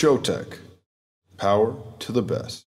Showtech. Power to the best.